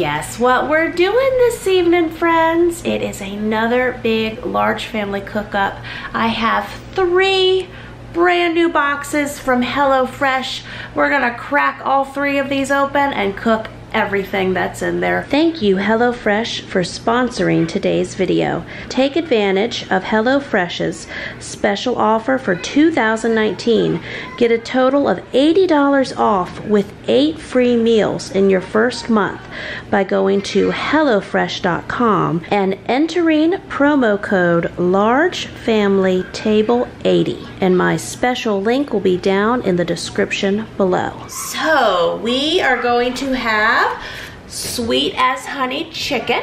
guess what we're doing this evening, friends? It is another big, large family cook-up. I have three brand new boxes from HelloFresh. We're gonna crack all three of these open and cook everything that's in there. Thank you HelloFresh for sponsoring today's video. Take advantage of HelloFresh's special offer for 2019. Get a total of $80 off with 8 free meals in your first month by going to hellofresh.com and entering promo code LARGEFAMILYTABLE80 and my special link will be down in the description below. So, we are going to have have sweet as honey chicken.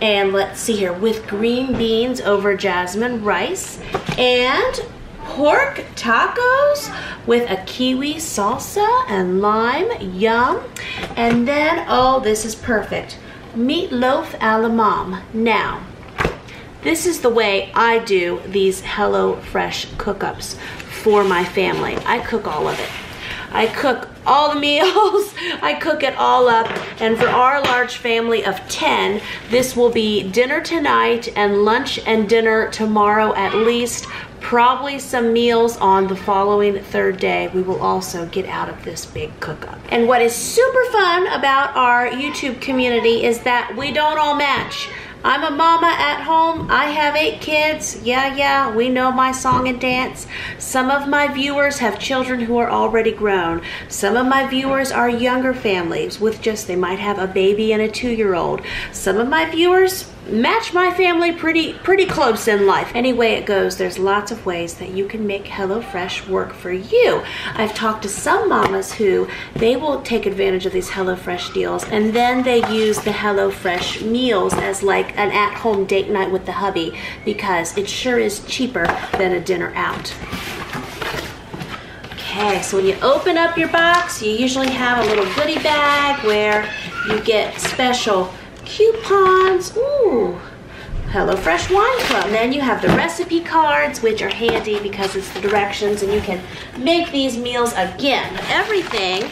And let's see here, with green beans over jasmine rice. And pork tacos with a kiwi salsa and lime. Yum. And then, oh, this is perfect. Meatloaf a la mom. Now, this is the way I do these Hello Fresh cook-ups for my family. I cook all of it. I cook all the meals. I cook it all up. And for our large family of 10, this will be dinner tonight and lunch and dinner tomorrow at least. Probably some meals on the following third day. We will also get out of this big cook up. And what is super fun about our YouTube community is that we don't all match. I'm a mama at home. I have eight kids. Yeah, yeah, we know my song and dance. Some of my viewers have children who are already grown. Some of my viewers are younger families with just, they might have a baby and a two year old. Some of my viewers match my family pretty pretty close in life. Anyway it goes, there's lots of ways that you can make HelloFresh work for you. I've talked to some mamas who they will take advantage of these HelloFresh deals and then they use the HelloFresh meals as like an at-home date night with the hubby because it sure is cheaper than a dinner out. Okay, so when you open up your box, you usually have a little goodie bag where you get special coupons. Ooh, HelloFresh Wine Club. And then you have the recipe cards, which are handy because it's the directions and you can make these meals again. Everything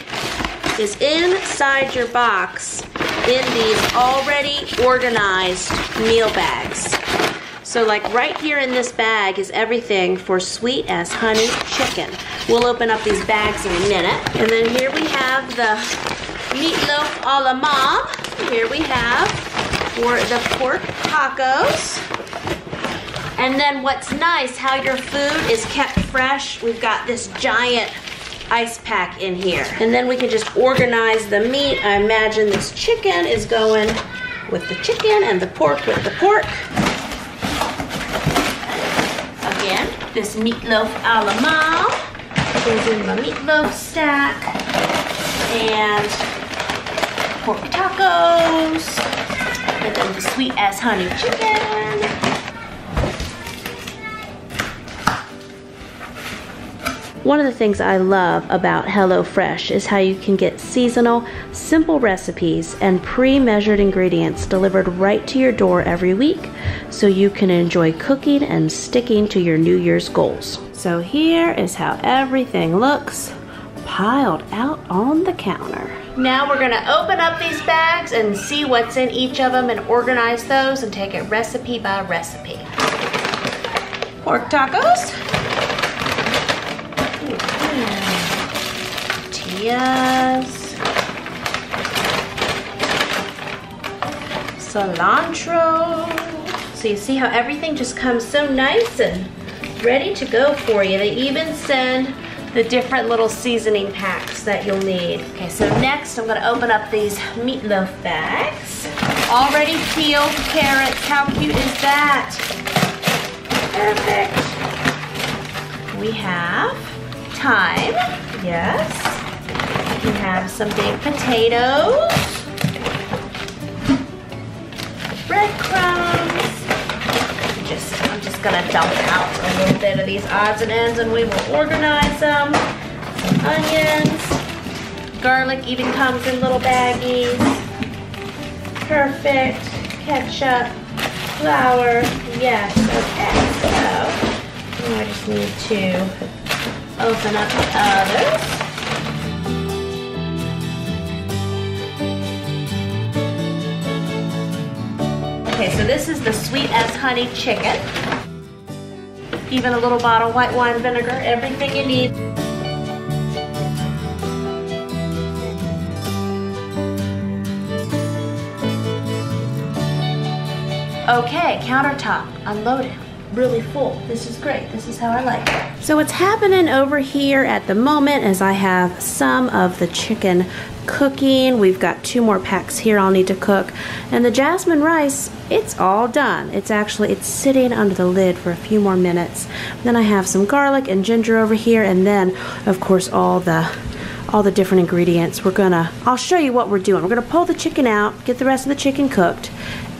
is inside your box in these already organized meal bags. So like right here in this bag is everything for sweet as honey chicken. We'll open up these bags in a minute. And then here we have the meatloaf a la mom. Here we have for the pork tacos. And then what's nice, how your food is kept fresh. We've got this giant ice pack in here. And then we can just organize the meat. I imagine this chicken is going with the chicken and the pork with the pork. Again, this meatloaf a la mom goes in my meatloaf stack. And pork tacos. And then the sweet as honey chicken. One of the things I love about HelloFresh is how you can get seasonal, simple recipes and pre-measured ingredients delivered right to your door every week so you can enjoy cooking and sticking to your New Year's goals. So here is how everything looks piled out on the counter. Now we're gonna open up these bags and see what's in each of them and organize those and take it recipe by recipe. Pork tacos. Mm-hmm. Tortillas. Cilantro. So you see how everything just comes so nice and ready to go for you. They even send the different little seasoning packs that you'll need. Okay, so next I'm gonna open up these meatloaf bags. Already peeled carrots, how cute is that? Perfect. We have thyme, yes. We have some big potatoes. Breadcrumbs. Just gonna dump out a little bit of these odds and ends and we will organize them. Some onions. Garlic even comes in little baggies. Perfect. Ketchup. Flour. Yes, okay. So I just need to open up the others. Okay, so this is the sweet as honey chicken. Even a little bottle white wine vinegar, everything you need. Okay, countertop, unloaded really full. This is great. This is how I like it. So what's happening over here at the moment is I have some of the chicken cooking. We've got two more packs here I'll need to cook. And the jasmine rice, it's all done. It's actually, it's sitting under the lid for a few more minutes. Then I have some garlic and ginger over here and then, of course, all the all the different ingredients. We're gonna, I'll show you what we're doing. We're gonna pull the chicken out, get the rest of the chicken cooked,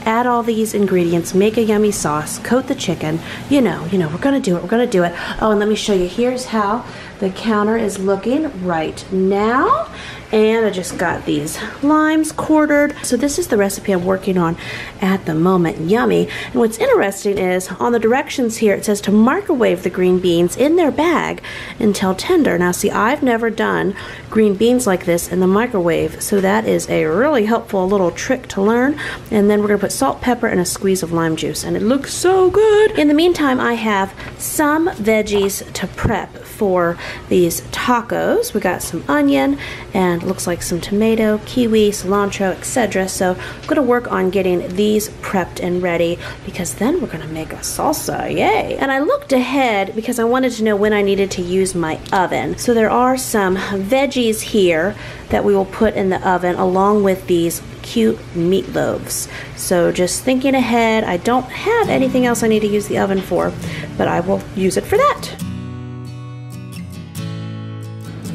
add all these ingredients, make a yummy sauce, coat the chicken. You know, you know, we're gonna do it, we're gonna do it. Oh, and let me show you, here's how the counter is looking right now. And I just got these limes quartered. So this is the recipe I'm working on at the moment. Yummy. And what's interesting is on the directions here, it says to microwave the green beans in their bag until tender. Now see, I've never done green beans like this in the microwave. So that is a really helpful little trick to learn. And then we're gonna put salt, pepper, and a squeeze of lime juice. And it looks so good. In the meantime, I have some veggies to prep for these tacos. We got some onion and looks like some tomato, kiwi, cilantro, etc. So I'm to work on getting these prepped and ready because then we're to make a salsa. Yay! And I looked ahead because I wanted to know when I needed to use my oven. So there are some veggies here that we will put in the oven along with these cute meatloaves. So just thinking ahead, I don't have anything else I need to use the oven for, but I will use it for that.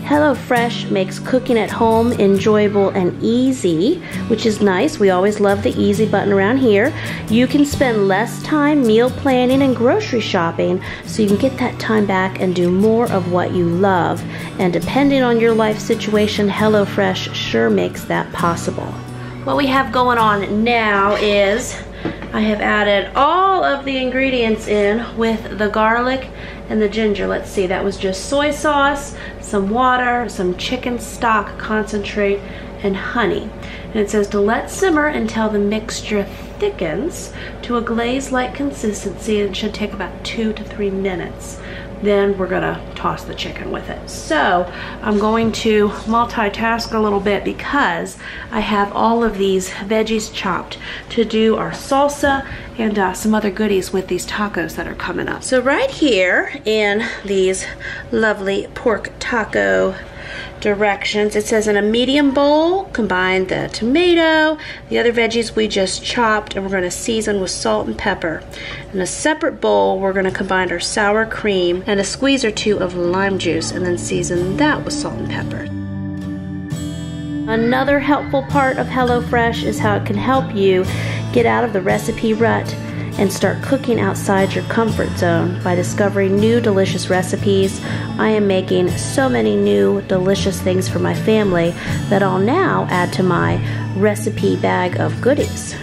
HelloFresh makes cooking at home enjoyable and easy, which is nice. We always love the easy button around here. You can spend less time meal planning and grocery shopping so you can get that time back and do more of what you love. And depending on your life situation, HelloFresh sure makes that possible. What we have going on now is I have added all of the ingredients in with the garlic and the ginger. Let's see, that was just soy sauce, some water, some chicken stock concentrate, and honey. And it says to let simmer until the mixture thickens to a glaze-like consistency. It should take about two to three minutes. Then we're gonna toss the chicken with it. So I'm going to multitask a little bit because I have all of these veggies chopped to do our salsa and uh, some other goodies with these tacos that are coming up. So right here in these lovely pork taco directions. It says in a medium bowl, combine the tomato, the other veggies we just chopped, and we're going to season with salt and pepper. In a separate bowl, we're going to combine our sour cream and a squeeze or two of lime juice, and then season that with salt and pepper. Another helpful part of HelloFresh is how it can help you get out of the recipe rut and start cooking outside your comfort zone by discovering new delicious recipes. I am making so many new delicious things for my family that I'll now add to my recipe bag of goodies.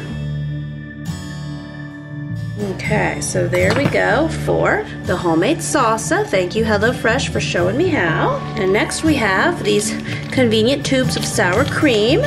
Okay, so there we go for the homemade salsa. Thank you HelloFresh for showing me how. And next we have these convenient tubes of sour cream.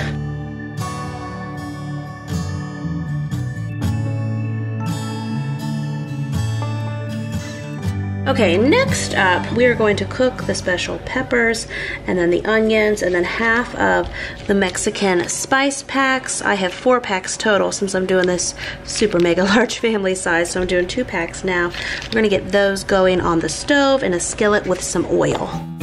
Okay, next up, we are going to cook the special peppers and then the onions and then half of the Mexican spice packs. I have four packs total since I'm doing this super mega large family size, so I'm doing two packs now. We're gonna get those going on the stove in a skillet with some oil.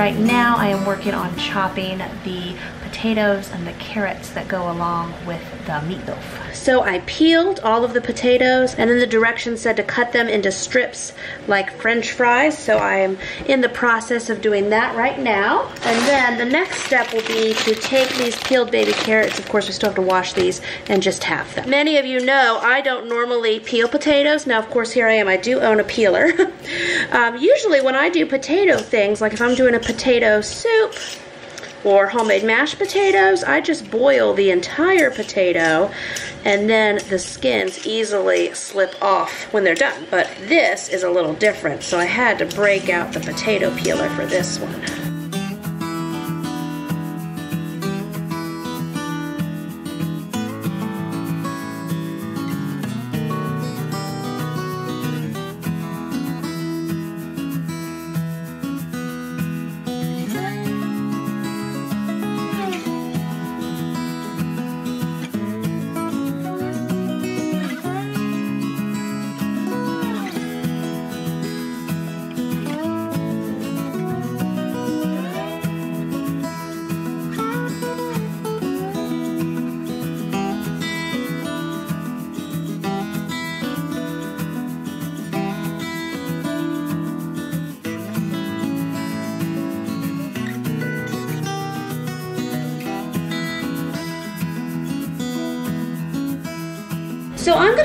Right now I am working on chopping the potatoes and the carrots that go along with the meatloaf. So I peeled all of the potatoes and then the directions said to cut them into strips like french fries. So I am in the process of doing that right now. And then the next step will be to take these peeled baby carrots. Of course, we still have to wash these and just half them. Many of you know I don't normally peel potatoes. Now, of course, here I am. I do own a peeler. um, usually when I do potato things, like if I'm doing a potato soup, or homemade mashed potatoes, I just boil the entire potato and then the skins easily slip off when they're done. But this is a little different, so I had to break out the potato peeler for this one.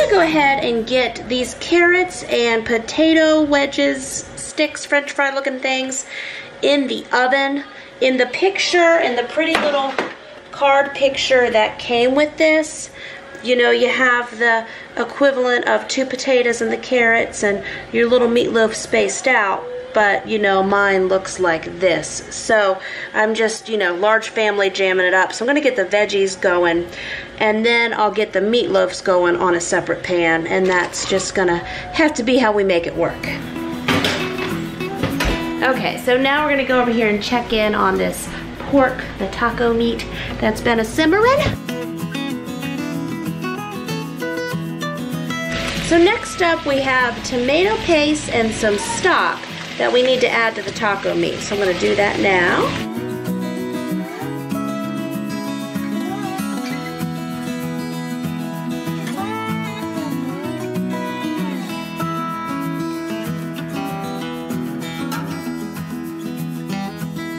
Gonna go ahead and get these carrots and potato wedges, sticks, french fry looking things in the oven. In the picture, in the pretty little card picture that came with this, you know, you have the equivalent of two potatoes and the carrots and your little meatloaf spaced out but you know mine looks like this. So I'm just you know large family jamming it up. So I'm gonna get the veggies going and then I'll get the meatloaves going on a separate pan and that's just gonna have to be how we make it work. Okay so now we're gonna go over here and check in on this pork the taco meat that's been a simmering So next up we have tomato paste and some stock that we need to add to the taco meat. So I'm going to do that now.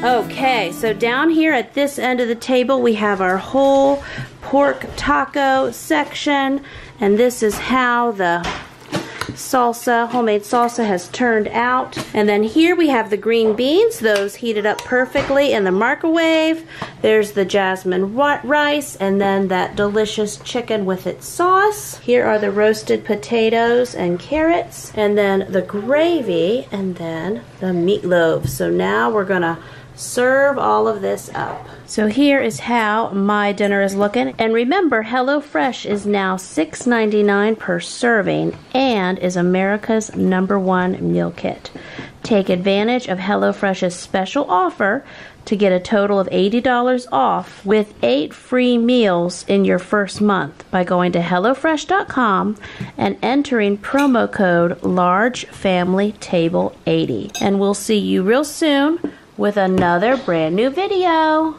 Okay, so down here at this end of the table we have our whole pork taco section and this is how the salsa, homemade salsa has turned out. And then here we have the green beans. Those heated up perfectly in the microwave. There's the jasmine rice and then that delicious chicken with its sauce. Here are the roasted potatoes and carrots and then the gravy and then the meatloaf. So now we're gonna serve all of this up. So here is how my dinner is looking. And remember, HelloFresh is now $6.99 per serving and is America's number one meal kit. Take advantage of HelloFresh's special offer to get a total of $80 off with eight free meals in your first month by going to HelloFresh.com and entering promo code LARGEFamilyTable80. And we'll see you real soon with another brand new video.